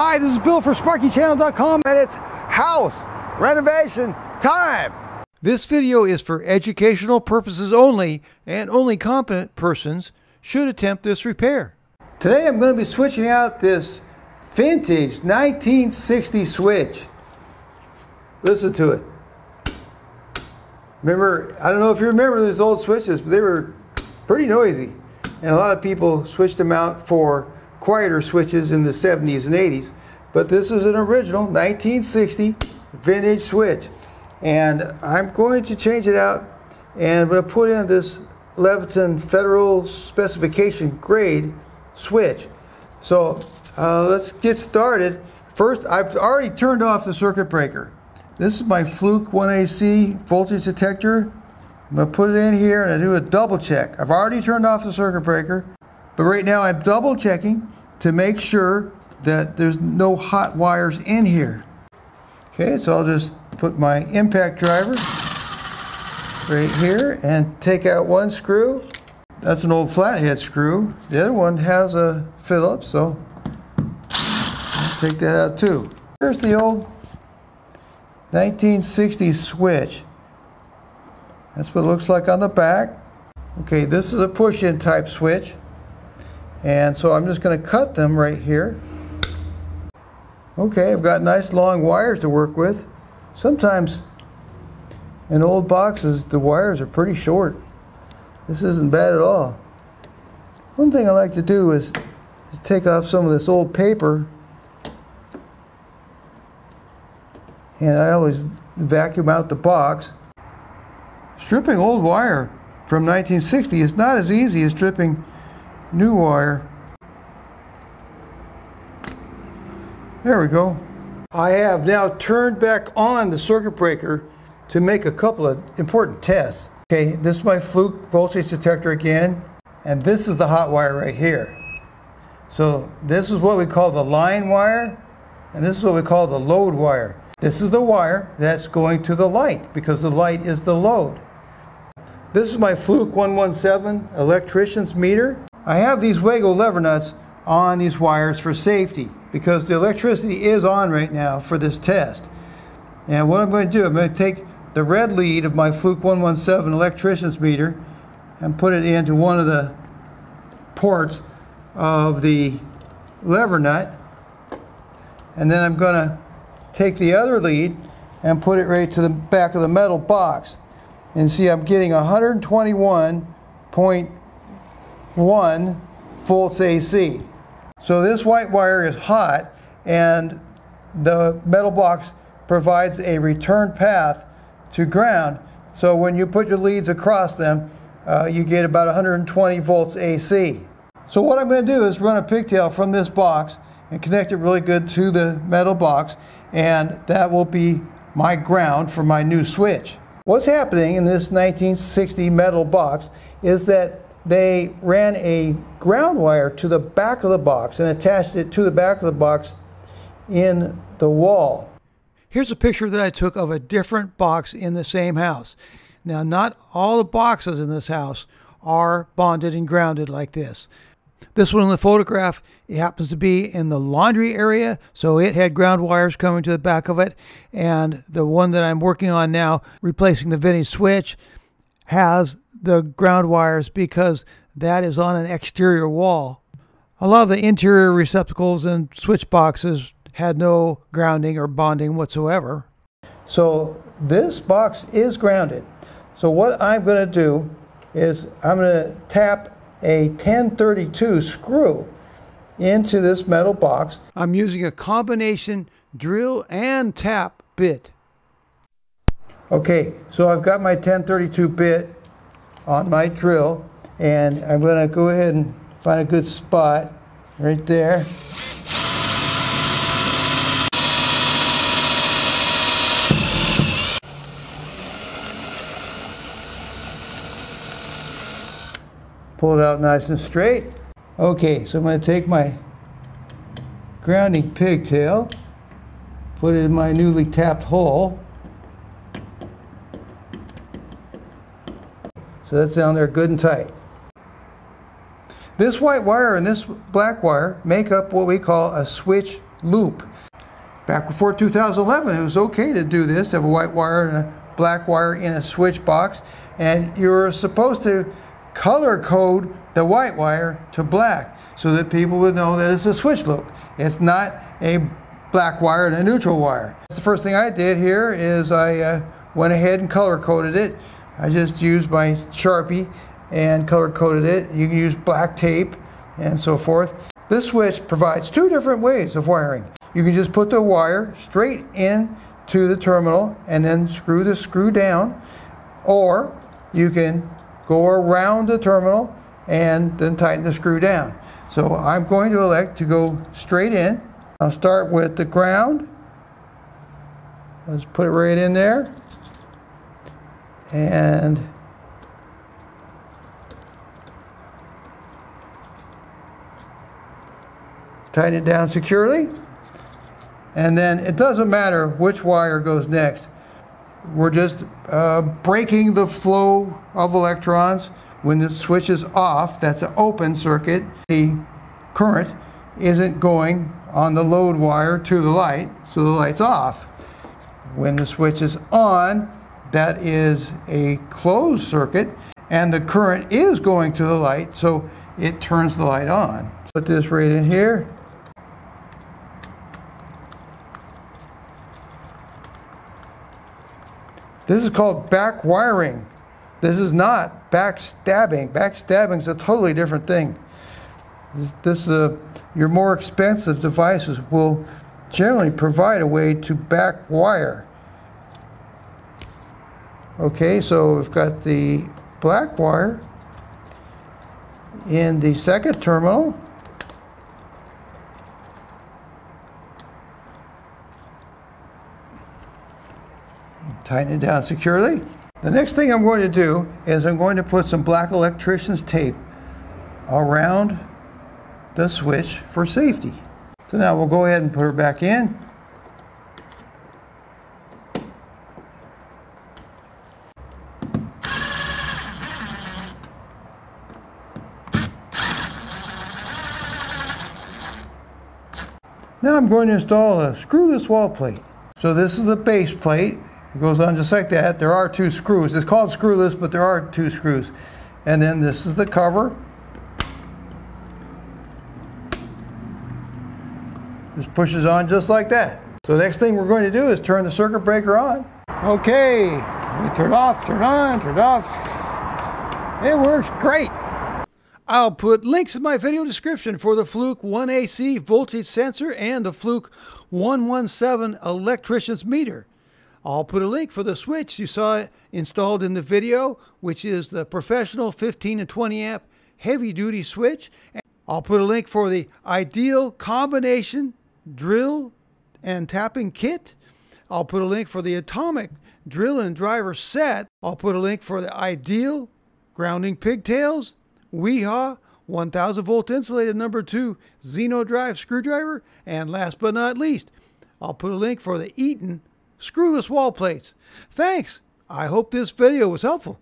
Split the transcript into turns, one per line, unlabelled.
Hi, this is Bill for SparkyChannel.com and it's house renovation time. This video is for educational purposes only and only competent persons should attempt this repair. Today I'm going to be switching out this vintage 1960 switch. Listen to it. Remember, I don't know if you remember these old switches, but they were pretty noisy. And a lot of people switched them out for quieter switches in the 70s and 80s. But this is an original 1960 vintage switch. And I'm going to change it out and I'm going to put in this Leviton Federal Specification Grade switch. So uh, let's get started. First, I've already turned off the circuit breaker. This is my Fluke 1AC voltage detector. I'm going to put it in here and I do a double check. I've already turned off the circuit breaker, but right now I'm double checking to make sure that there's no hot wires in here. Okay, so I'll just put my impact driver right here and take out one screw. That's an old flathead screw. The other one has a Phillips, so I'll take that out too. Here's the old 1960 switch. That's what it looks like on the back. Okay, this is a push-in type switch. And so I'm just going to cut them right here. Okay, I've got nice long wires to work with. Sometimes in old boxes, the wires are pretty short. This isn't bad at all. One thing I like to do is take off some of this old paper and I always vacuum out the box. Stripping old wire from 1960 is not as easy as stripping new wire. There we go. I have now turned back on the circuit breaker to make a couple of important tests. Okay, this is my Fluke voltage detector again, and this is the hot wire right here. So this is what we call the line wire, and this is what we call the load wire. This is the wire that's going to the light because the light is the load. This is my Fluke 117 electrician's meter. I have these Wago lever nuts on these wires for safety because the electricity is on right now for this test. And what I'm going to do, I'm going to take the red lead of my Fluke 117 electrician's meter and put it into one of the ports of the lever nut. And then I'm going to take the other lead and put it right to the back of the metal box. And see, I'm getting 121.1 volts AC. So this white wire is hot and the metal box provides a return path to ground. So when you put your leads across them, uh, you get about 120 volts AC. So what I'm going to do is run a pigtail from this box and connect it really good to the metal box and that will be my ground for my new switch. What's happening in this 1960 metal box is that they ran a ground wire to the back of the box and attached it to the back of the box in the wall. Here's a picture that I took of a different box in the same house. Now, not all the boxes in this house are bonded and grounded like this. This one in the photograph it happens to be in the laundry area, so it had ground wires coming to the back of it. And the one that I'm working on now, replacing the vintage switch, has the ground wires because that is on an exterior wall. A lot of the interior receptacles and switch boxes had no grounding or bonding whatsoever. So this box is grounded. So what I'm going to do is I'm going to tap a 1032 screw into this metal box. I'm using a combination drill and tap bit. Okay, so I've got my 1032 bit on my drill and I'm going to go ahead and find a good spot right there. Pull it out nice and straight. Okay, so I'm going to take my grounding pigtail, put it in my newly tapped hole. So that's down there good and tight. This white wire and this black wire make up what we call a switch loop. Back before 2011, it was okay to do this, have a white wire and a black wire in a switch box, and you're supposed to color code the white wire to black so that people would know that it's a switch loop. It's not a black wire and a neutral wire. The first thing I did here is I uh, went ahead and color coded it. I just used my Sharpie and color coded it. You can use black tape and so forth. This switch provides two different ways of wiring. You can just put the wire straight in to the terminal and then screw the screw down or you can go around the terminal and then tighten the screw down. So I'm going to elect to go straight in. I'll start with the ground. Let's put it right in there. And tighten it down securely. And then it doesn't matter which wire goes next. We're just uh, breaking the flow of electrons. When the switch is off, that's an open circuit, the current isn't going on the load wire to the light, so the light's off. When the switch is on, that is a closed circuit, and the current is going to the light, so it turns the light on. Put this right in here. This is called back wiring. This is not backstabbing. Backstabbing is a totally different thing. This, uh, your more expensive devices will generally provide a way to back wire. Okay, so we've got the black wire in the second terminal. tighten it down securely. The next thing I'm going to do is I'm going to put some black electrician's tape around the switch for safety. So now we'll go ahead and put her back in. I'm going to install a screwless wall plate. So this is the base plate it goes on just like that. There are two screws. It's called screwless, but there are two screws. And then this is the cover. Just pushes on just like that. So next thing we're going to do is turn the circuit breaker on. Okay, we turn off, turn on, turn off. It works great. I'll put links in my video description for the Fluke 1AC voltage sensor and the Fluke 117 electrician's meter. I'll put a link for the switch you saw installed in the video, which is the professional 15 and 20 amp heavy duty switch. I'll put a link for the ideal combination drill and tapping kit. I'll put a link for the atomic drill and driver set. I'll put a link for the ideal grounding pigtails, Wiha 1000 volt insulated number 2 Xeno drive screwdriver, and last but not least, I'll put a link for the Eaton screwless wall plates. Thanks. I hope this video was helpful.